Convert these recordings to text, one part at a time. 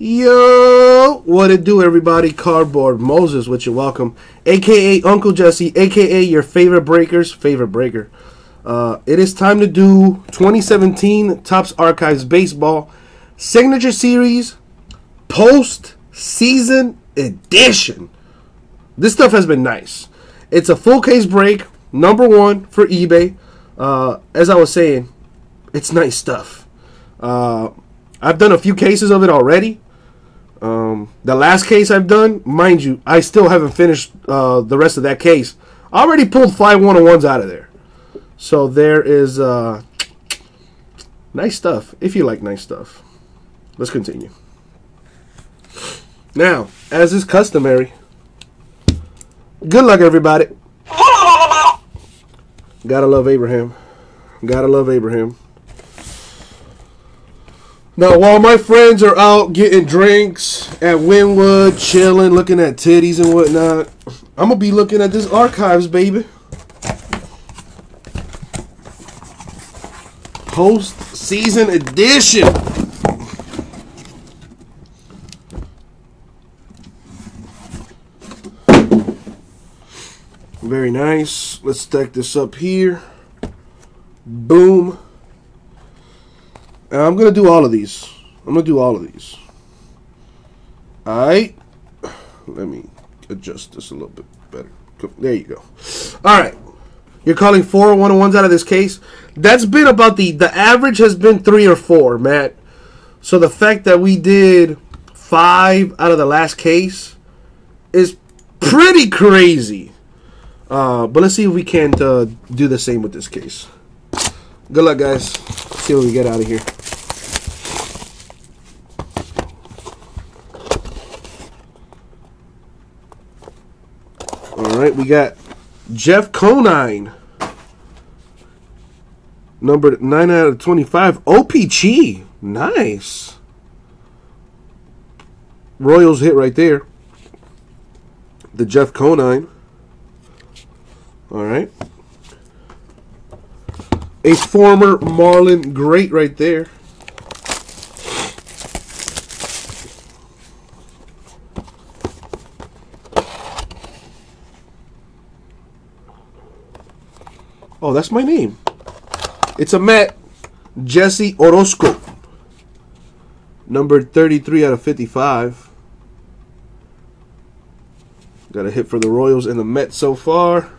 Yo, what it do, everybody? Cardboard Moses, with you welcome, aka Uncle Jesse, aka your favorite breakers, favorite breaker. Uh, it is time to do 2017 Topps Archives Baseball Signature Series Post Season Edition. This stuff has been nice. It's a full case break, number one for eBay. Uh, as I was saying, it's nice stuff. Uh, I've done a few cases of it already. Um, the last case I've done, mind you, I still haven't finished uh, the rest of that case. I already pulled five one on ones out of there. So there is uh, nice stuff, if you like nice stuff. Let's continue. Now, as is customary, good luck, everybody. Gotta love Abraham. Gotta love Abraham. Now, while my friends are out getting drinks at Wynwood, chilling, looking at titties and whatnot, I'm gonna be looking at this archives, baby. Post season edition. Very nice. Let's stack this up here. Boom. I'm going to do all of these. I'm going to do all of these. Alright. Let me adjust this a little bit better. There you go. Alright. You're calling four one on ones out of this case. That's been about the the average has been three or four, Matt. So the fact that we did five out of the last case is pretty crazy. Uh, but let's see if we can't uh, do the same with this case. Good luck, guys. see what we get out of here. All right, we got Jeff Conine. Number 9 out of 25. OPG. Nice. Royals hit right there. The Jeff Conine. All right. A former Marlin great right there. Oh, that's my name. It's a Met. Jesse Orosco. Number 33 out of 55. Got a hit for the Royals and the Mets so far.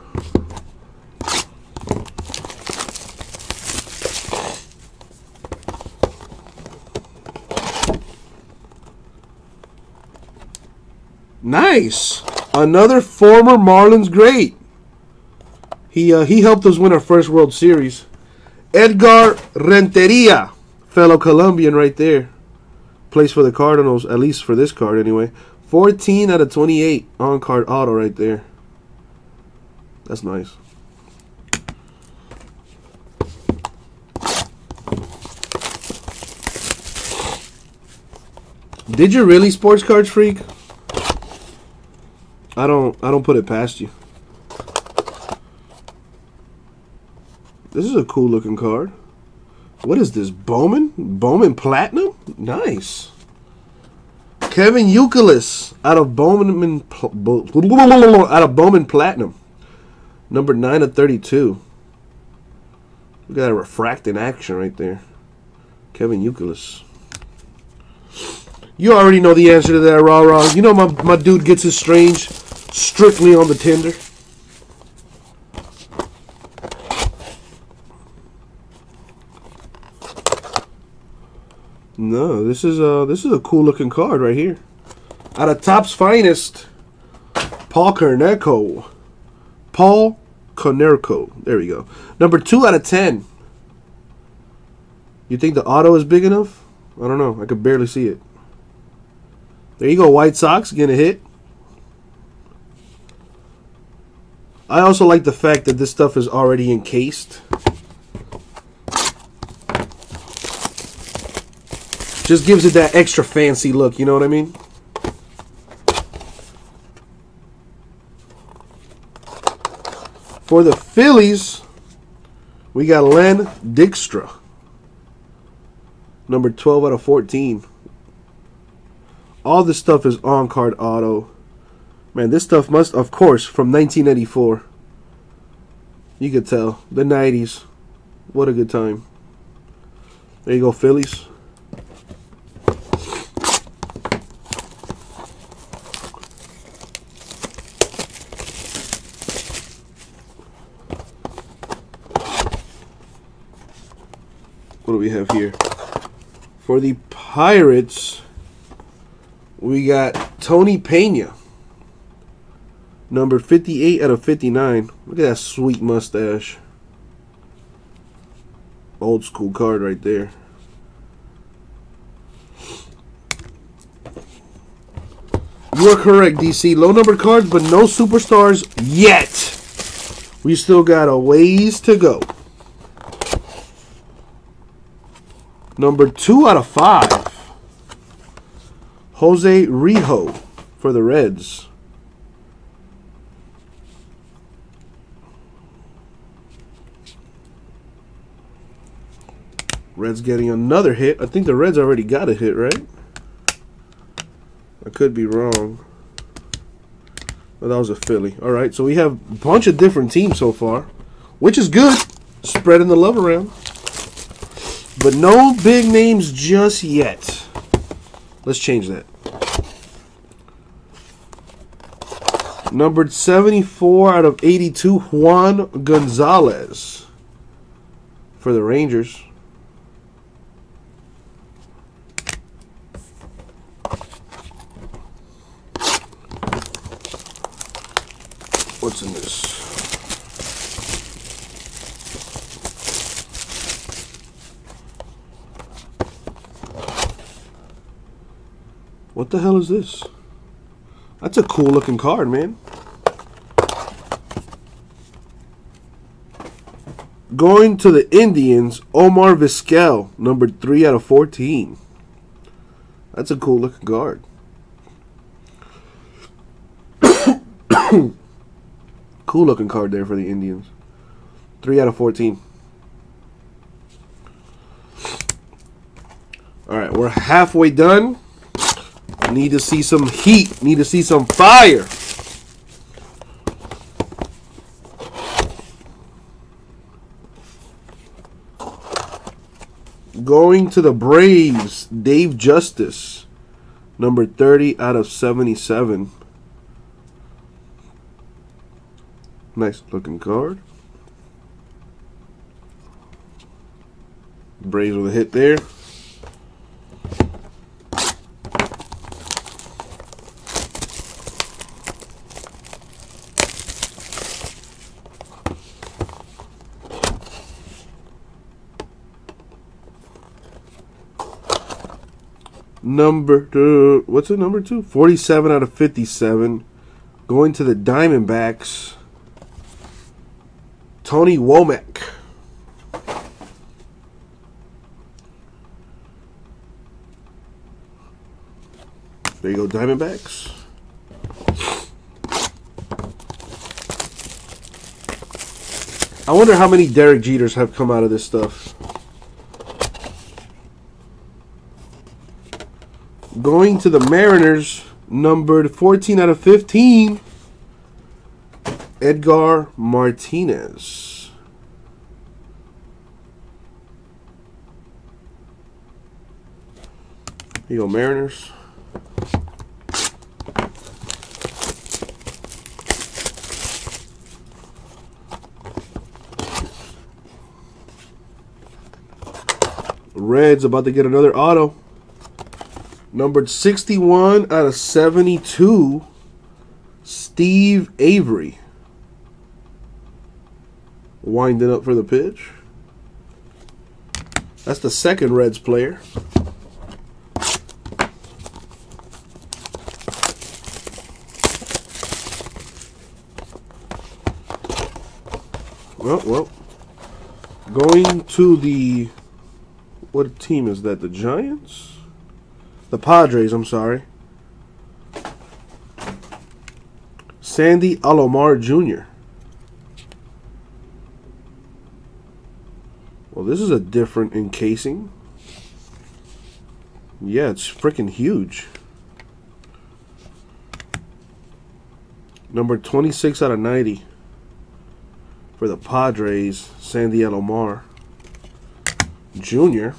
Nice. Another former Marlins great. He uh, he helped us win our first World Series. Edgar Renteria, fellow Colombian right there. Plays for the Cardinals, at least for this card anyway. 14 out of 28 on card auto right there. That's nice. Did you really sports cards freak? I don't I don't put it past you. This is a cool looking card. What is this? Bowman? Bowman Platinum? Nice. Kevin Youkilis out of Bowman out of Bowman Platinum. Number 9 of 32. We got a refracting action right there. Kevin Youkilis. You already know the answer to that, rah rah. You know my, my dude gets his strange strictly on the Tinder. No, this is a this is a cool looking card right here. Out of Topps Finest, Paul Konerko. Paul Konerko. There we go. Number two out of ten. You think the auto is big enough? I don't know. I could barely see it. There you go, White Sox getting a hit. I also like the fact that this stuff is already encased. Just gives it that extra fancy look, you know what I mean? For the Phillies, we got Len Dykstra. Number 12 out of 14. All this stuff is on card auto. Man, this stuff must, of course, from 1984. You could tell. The 90s. What a good time. There you go, Phillies. We have here? For the Pirates, we got Tony Pena. Number 58 out of 59. Look at that sweet mustache. Old school card right there. You are correct, DC. Low number cards, but no superstars yet. We still got a ways to go. Number two out of five. Jose Rijo for the Reds. Reds getting another hit. I think the Reds already got a hit, right? I could be wrong. But that was a Philly. All right, so we have a bunch of different teams so far, which is good. Spreading the love around. But no big names just yet. Let's change that. Numbered 74 out of 82, Juan Gonzalez for the Rangers. What's in this? What the hell is this? That's a cool looking card, man. Going to the Indians, Omar Vizquel, number 3 out of 14. That's a cool looking card. cool looking card there for the Indians. 3 out of 14. Alright, we're halfway done. Need to see some heat. Need to see some fire. Going to the Braves, Dave Justice, number 30 out of 77. Nice looking card. Braves with a hit there. Number two, what's it number two? 47 out of 57. Going to the Diamondbacks. Tony Womack. There you go, Diamondbacks. I wonder how many Derek Jeters have come out of this stuff. Going to the Mariners, numbered 14 out of 15, Edgar Martinez. Here you go, Mariners. Reds about to get another auto. Numbered 61 out of 72, Steve Avery. Winding up for the pitch. That's the second Reds player. Well, well. Going to the... What team is that? The Giants? the Padres, I'm sorry. Sandy Alomar Jr. Well, this is a different encasing. Yeah, it's freaking huge. Number 26 out of 90 for the Padres, Sandy Alomar Jr.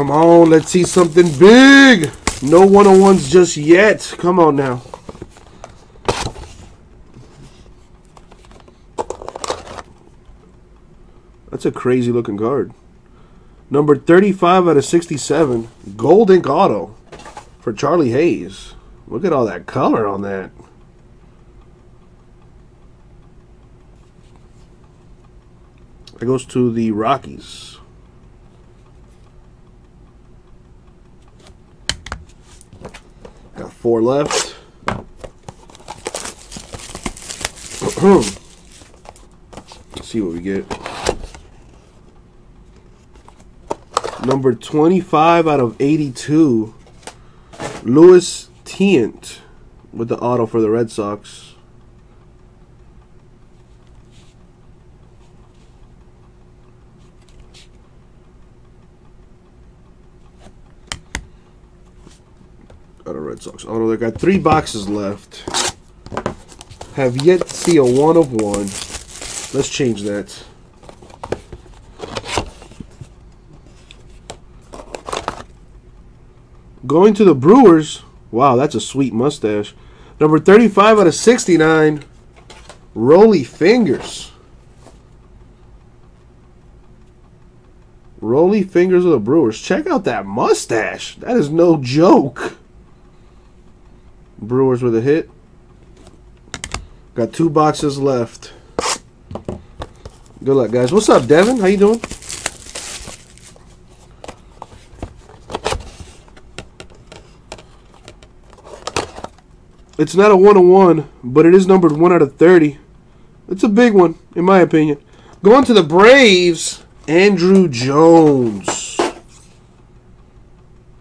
Come on, let's see something big. No one-on-ones just yet. Come on now. That's a crazy looking card. Number 35 out of 67. Gold ink auto for Charlie Hayes. Look at all that color on that. It goes to the Rockies. Got four left. Let's see what we get. Number 25 out of 82. Luis Tiant with the auto for the Red Sox. Got a Red Sox auto. They got three boxes left. Have yet to see a one of one. Let's change that. Going to the Brewers. Wow, that's a sweet mustache. Number 35 out of 69. Rollie Fingers. Rollie Fingers of the Brewers. Check out that mustache. That is no joke. Brewers with a hit. Got two boxes left. Good luck, guys. What's up, Devin? How you doing? It's not a one-on-one, but it is numbered 1 out of 30. It's a big one, in my opinion. Going to the Braves, Andruw Jones.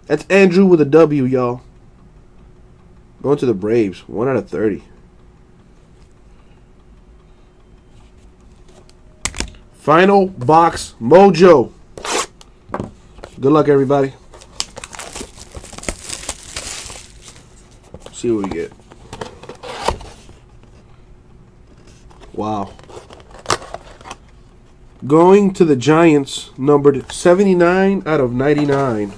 That's Andrew with a W, y'all. Going to the Braves, 1 out of 30. Final box mojo. Good luck, everybody. See what we get. Wow. Going to the Giants, numbered 79 out of 99.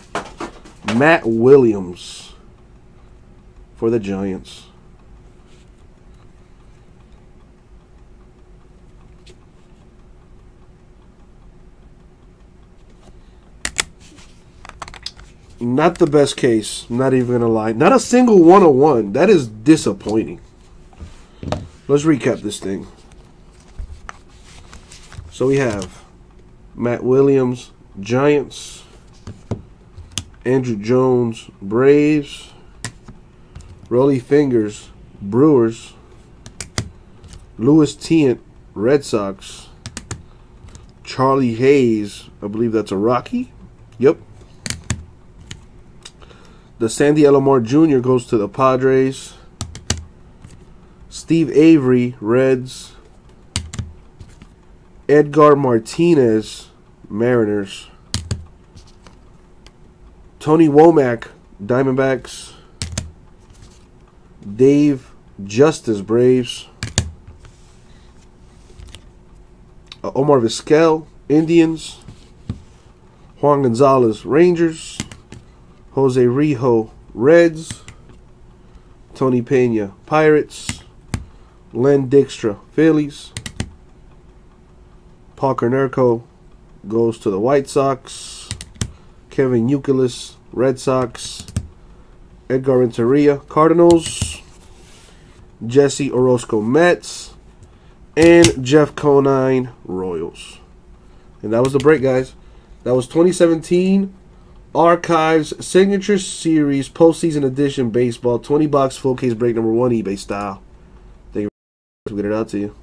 Matt Williams for the Giants. Not the best case. Not even going to lie. Not a single 101. That is disappointing. Let's recap this thing. So we have Matt Williams, Giants, Andruw Jones, Braves, Rollie Fingers, Brewers, Luis Tiant, Red Sox, Charlie Hayes, I believe that's a Rocky. Yep. The Sandy Alomar Jr. goes to the Padres. Steve Avery, Reds. Edgar Martinez, Mariners. Tony Womack, Diamondbacks. Dave Justice, Braves. Uh, Omar Vizquel, Indians. Juan Gonzalez, Rangers. Jose Rijo, Reds. Tony Pena, Pirates. Len Dykstra, Phillies. Paul Konerko goes to the White Sox. Kevin Youkilis, Red Sox. Edgar Renteria, Cardinals. Jesse Orosco, Mets. And Jeff Conine, Royals. And that was the break, guys. That was 2017 Archives Signature Series Postseason Edition Baseball. 20 bucks, full case break number one, eBay style. Thank you. We'll get it out to you.